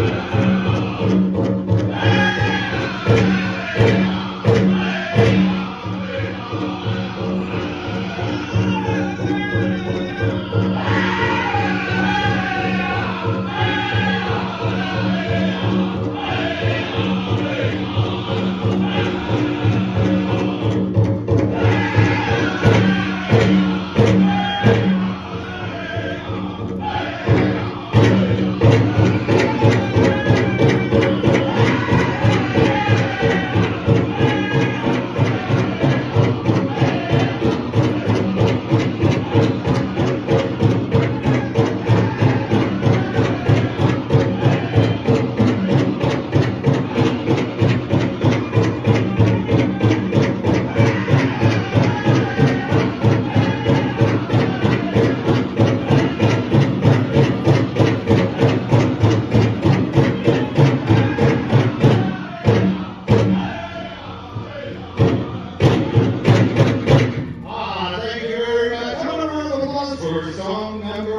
thank you. was for song number